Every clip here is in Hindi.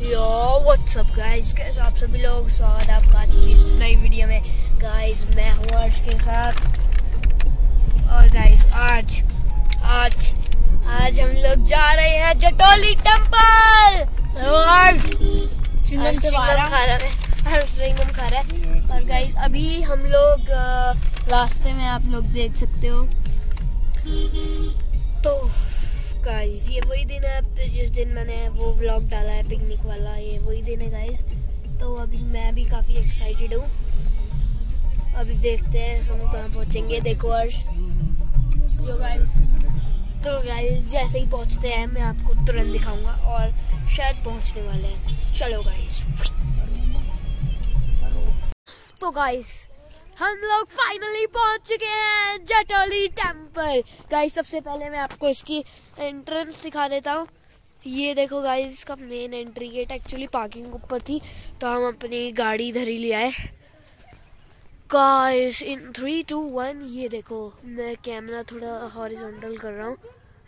यो व्हाट्सअप गाइस कैसे आप सभी लोग? स्वागत है आपका आज की इस नई वीडियो में। गाइस मैं हूँ अर्ज़ के साथ। और गाइस आज आज आज हम लोग जा रहे हैं जटोली टेंपल और चिंगम खा रहा है। चिंगम खा रहा है। और गाइस अभी हम लोग रास्ते में आप लोग देख सकते हो। तो गाइस ये वही दिन है, जिस दिन मैंने वो व्लॉग डाला है पिकनिक वाला, ये वही दिन है गाइस तो अभी मैं भी काफ़ी एक्साइटेड हूँ। अभी देखते हैं हम कहाँ पहुँचेंगे। देखो अर्श। जो गाइस तो गाइस जैसे ही पहुँचते हैं, मैं आपको तुरंत दिखाऊँगा और शायद पहुँचने वाले हैं। चलो गाइस तो गाइस हम लोग फाइनली पहुँच चुके हैं जटोली टेंपल गाइस सबसे पहले मैं आपको इसकी एंट्रेंस दिखा देता हूँ। ये देखो गाइस इसका main entry gate actually parking ऊपर थी तो हम अपनी गाड़ी इधर ही ले आए। Guys in three two one ये देखो, मैं कैमरा थोड़ा हॉरिजॉन्टल कर रहा हूँ।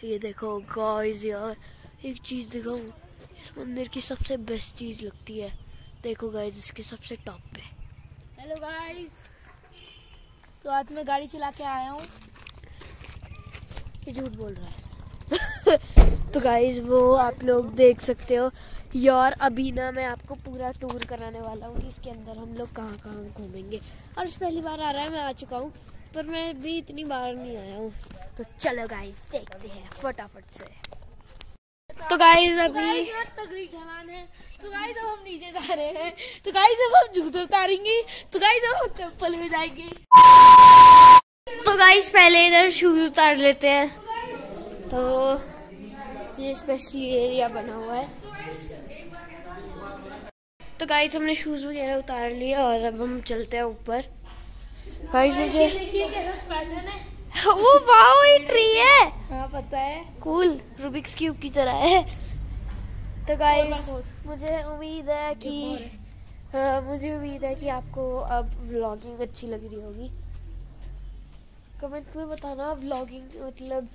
ये देखो गाइस यार, एक चीज़ दिखाऊँ, इस मंदिर की सबसे बेस्ट चीज़ लगती है। देखो गाइस इसके सबसे टॉप पे। हेलो गाइस तो आज मैं गाड़ी चला के आया हूँ। ये झूठ बोल रहा है। तो गाइज़ वो आप लोग देख सकते हो। यार, अभी ना मैं आपको पूरा टूर कराने वाला हूँ कि इसके अंदर हम लोग कहाँ कहाँ घूमेंगे। और इस पहली बार आ रहा है, मैं आ चुका हूँ, पर मैं भी इतनी बार नहीं आया हूँ। तो चलो गाइज़ देखते हैं फटाफट से। तो गाइज़ अभी तगड़ी ढलान है। तो गाइस अब हम नीचे जा रहे हैं। तो गाइस अब हम जूते उतारेंगे। तो गाइस अब हम टेंपल में जाएँगे। तो गाइस पहले इधर शूज़ उतार लेते हैं। तो ये स्पेशली एरिया बना हुआ है। तो गाइस हमने शूज़ वगैरह उतार लिए और अब हम चलते हैं ऊपर। गाइस मुझे वो वाओ ये ट्री है। हाँ पता है। कूल रूबिक्स क्यूब की तरह है। तो गाइस मुझे उम्मीद है कि हाँ, मुझे उम्मीद है कि आपको अब व्लॉगिंग अच्छी लग रही होगी। कमेंट में बताना व्लॉगिंग मतलब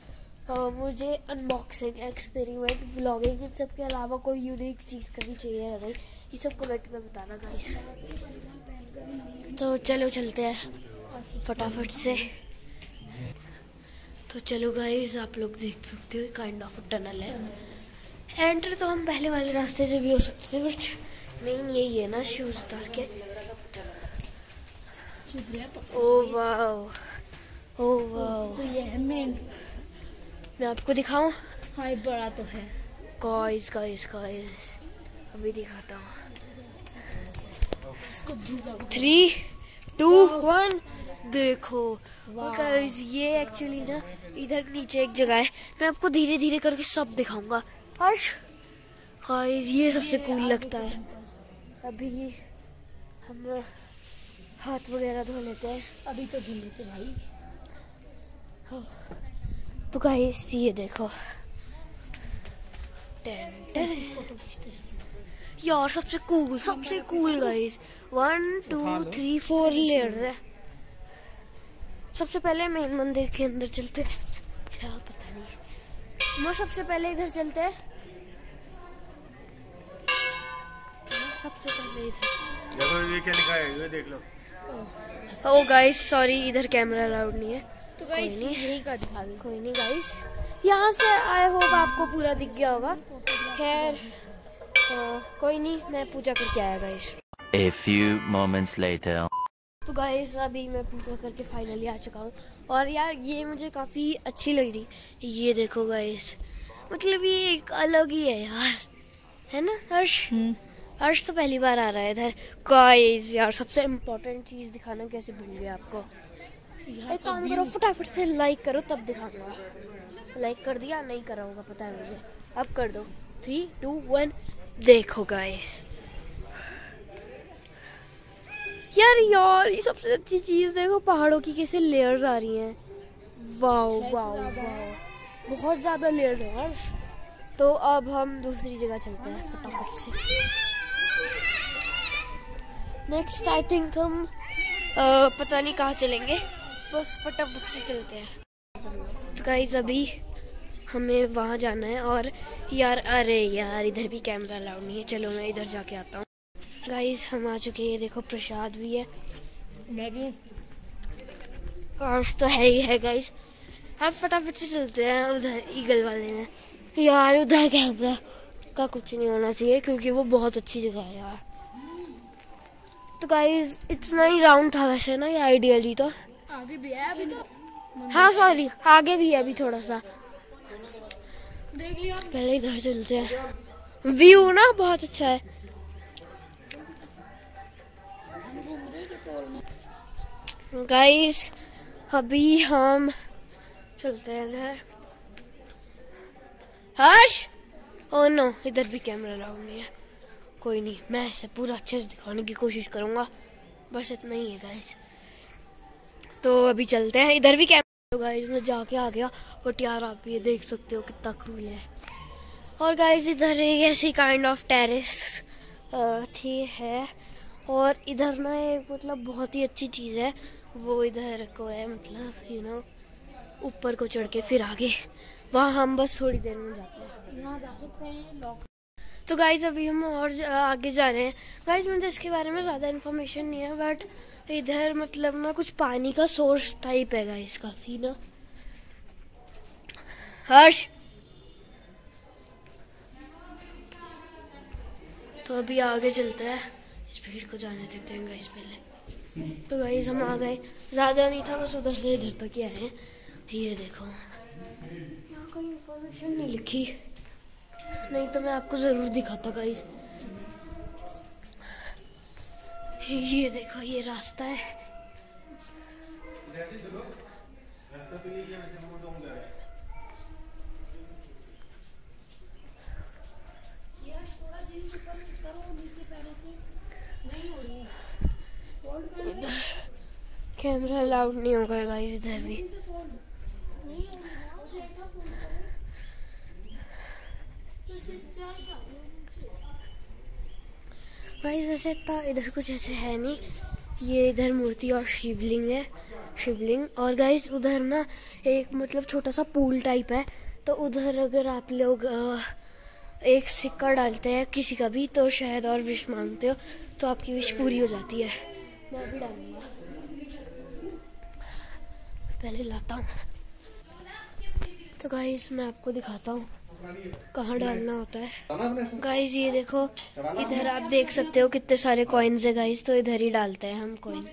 हाँ, मुझे अनबॉक्सिंग एक्सपेरिमेंट व्लॉगिंग इन सब के अलावा कोई यूनिक चीज़ करनी चाहिए या नहीं ये सब कमेंट में बताना गाइस तो चलो चलते हैं फटाफट से। तो चलो गाइज़ आप लोग देख सकते हो काइंड ऑफ़ टनल है। एंटर तो हम पहले वाले रास्ते से भी हो सकते थे बट मेन यही है ना शूज़ उतार के ओ वाओ ओ वाओ तो ये है मेन मैं आपको दिखाऊँ? हाँ बड़ा तो है। गाइस गाइस गाइस अभी दिखाता हूँ। इसको थ्री टू वन देखो गाइस ये एक्चुअली ना इधर नीचे एक जगह है मैं आपको धीरे धीरे करके सब दिखाऊँगा। हर्ष। गाइस ये सबसे कूल लगता है। अभी हम हाथ वगैरह धो लेते हैं। अभी तो झूले थे भाई। तो गाइस ये देखो। Ten ten. फ़ोटो खींचते हैं। यार सबसे कूल सबसे cool guys one two three four layers है। सबसे पहले मेन मंदिर के अंदर चलते हैं। क्या पता नहीं। वो सबसे पहले इधर चलते हैं। सबसे पहले इधर। देखो ये क्या लिखा है? ये देख लो। ओ गाइस सॉरी इधर कैमरा अलाउड नहीं है। तो गाइस कोई नहीं। यही का दिखा दे। कोई नहीं गाइस यहाँ से आई होप आपको पूरा दिख गया होगा। खैर अ, कोई नहीं मैं पूजा करके आया guys A few moments later. तो गाइस अभी मैं पूजा करके फाइनली आ चुका हूँ। और यार ये मुझे काफ़ी अच्छी लग रही। ये देखो गाइस मतलब ये एक अलग ही है यार। है ना हर्ष? हर्ष तो पहली बार आ रहा है इधर। गाइस यार सबसे इम्पोर्टेंट चीज़ दिखाना कैसे भूल गया आपको? एक काम करो फटाफट से लाइक करो तब दिखाऊँगा लाइक कर दिया? नहीं करा होगा पता है मुझे। अब कर दो। थ्री टू वन देखो गाइस यार यार ये सबसे अच्छी चीज़ देखो पहाड़ों की कैसे लेयर्स आ रही हैं। वाओ वाओ वाओ बहुत ज़्यादा लेयर्स हैं यार। तो अब हम दूसरी जगह चलते हैं फटाफट से। नेक्स्ट आई थिंक हम पता नहीं कहाँ चलेंगे। बस फटाफट से चलते हैं। तो गाइज़ अभी हमें वहाँ जाना है और यार अरे यार इधर भी कैमरा अलाउड नहीं है। चलो मैं इधर जाके आता हूँ। गाइस हम आ चुके हैं। देखो प्रसाद भी है। मैगी। और तो है ही है गाइस हम फटाफट से चलते हैं उधर ईगल वाले में। यार उधर कैमरा का कुछ नहीं होना चाहिए क्योंकि वो बहुत अच्छी जगह है यार। तो गाइस इतना ही राउंड था वैसे ना ये आइडियली तो। आगे भी है अभी तो। हाँ सॉरी आगे भी है अभी थोड़ा सा। देख लिया। पहले इधर चलते हैं। व्यू ना बहुत अच्छा है। गाइस अभी हम चलते हैं इधर। हर्ष! ओ नो इधर भी कैमरा अलाउड नहीं है। कोई नहीं, मैं इसे पूरा अच्छे से दिखाने की कोशिश करूँगा। बस इतना ही है गाइस तो अभी चलते हैं। इधर भी कैमरा गाइस मैं जाके आ गया बट यार आप ये देख सकते हो कितना कूल है। और गाइस इधर एक ऐसी काइंड ऑफ़ टेरेस ठीक है। और इधर ना एक मतलब बहुत ही अच्छी चीज़ है। वो इधर को है मतलब यू नो ऊपर को चढ़ के फिर आगे। वहाँ हम बस थोड़ी देर में जाते हैं। यहाँ जा सकते हैं लॉक तो गाइज़ अभी हम और आगे जा रहे हैं। गाइज़ मुझे इसके बारे में ज़्यादा इन्फॉर्मेशन नहीं है बट इधर मतलब ना कुछ पानी का सोर्स टाइप है गाइज़ काफ़ी ना। हर्ष! तो अभी आगे चलते हैं। इस भीड़ को जाने देते हैं गाइज़ पहले। तो गाइज़ हम आ गए। ज़्यादा नहीं था, बस उधर से इधर तक ही आए ये देखो। यहाँ कोई इन्फॉर्मेशन नहीं लिखी। नहीं तो मैं आपको ज़रूर दिखाता गाइस। ये देखो, ये रास्ता है। कैमरा अलाउड नहीं होगा गाइस इधर भी। गाइस वैसे इतना इधर कुछ ऐसे है नहीं। ये इधर मूर्ति और शिवलिंग है, शिवलिंग। और गाइस उधर ना एक मतलब छोटा सा पूल टाइप है। तो उधर अगर आप लोग एक सिक्का डालते हैं किसी का भी तो शायद और विश मांगते हो। तो आपकी विश पूरी हो जाती है। मैं भी डालूँगा। पहले लाता हूँ। तो गाइस मैं आपको दिखाता हूँ कहाँ डालना होता है। गाइस ये देखो इधर आप देख सकते हो कितने सारे कॉइन्स है गाइस तो इधर ही डालते हैं हम कॉइन